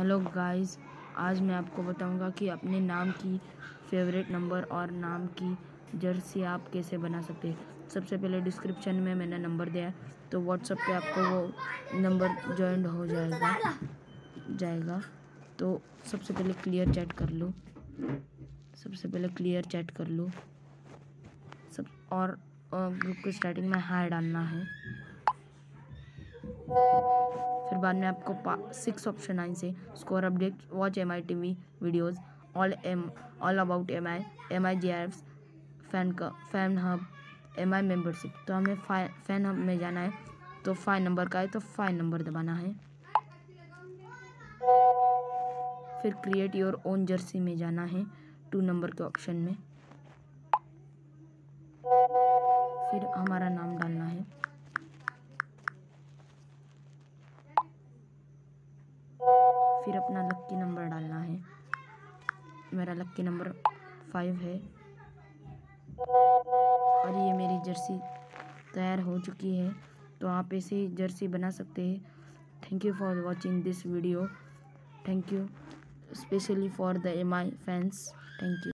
Hello guys आज मैं आपको बताऊँगा कि अपने नाम की फेवरेट नंबर और नाम की जर्सी आप कैसे बना सकते हैं। सबसे पहले डिस्क्रिप्शन में मैंने नंबर दिया है तो व्हाट्सएप पे आपको वो नंबर ज्वाइन हो जाएगा। जाएगा। तो सबसे पहले क्लियर चैट कर लो। सबसे पहले क्लियर चैट कर लो। सब, और ग्रुप के स्टार्टिंग में हाई डालना है। फिर बाद में आपको सिक्स ऑप्शन आए से score update watch M I T V videos all M all about M I M I G F fan का fan hub M I membership तो हमें फ़ैन हब में जाना है। तो फाइव नंबर का है तो फाइव नंबर दबाना है। फिर क्रिएट योर ओन जर्सी में जाना है टू नंबर के ऑप्शन में। फिर हमारा नाम डालना है फिर अपना लक्की नंबर डालना है। मेरा लक्की नंबर फाइव है। और ये मेरी जर्सी तैयार हो चुकी है। तो आप ऐसे जर्सी बना सकते हैं। Thank you for watching this video thank you specially for the M I fans thank you